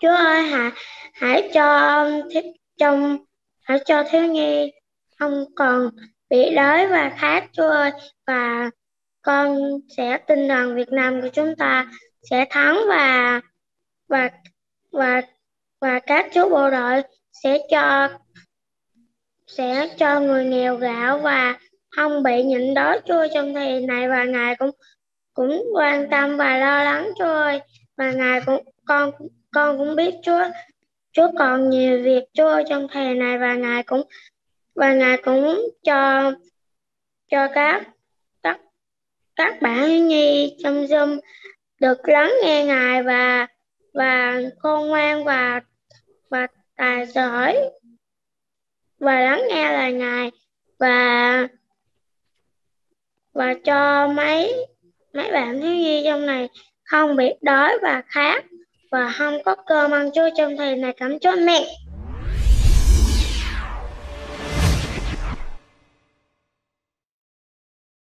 Chúa ơi hãy hãy cho trong hãy cho thiếu nhi không còn bị đói và khát Chúa ơi. Và con sẽ tin rằng Việt Nam của chúng ta sẽ thắng và và và và các chú bộ đội sẽ cho sẽ cho người nghèo gạo và không bị nhịn đói, Chúa trong thời này và ngài cũng cũng quan tâm và lo lắng, Chúa ơi và ngài cũng, con con cũng biết Chúa Chúa còn nhiều việc Chúa trong thề này và ngài cũng, và ngài cũng cho cho các các các bạn nhi trong zoom được lắng nghe ngài và và khôn ngoan và và tài giỏi và lắng nghe lời ngài và và cho mấy mấy bạn thiếu nhi trong này không bị đói và khát và không có cơm ăn trưa trong thời này cảm cho mẹ.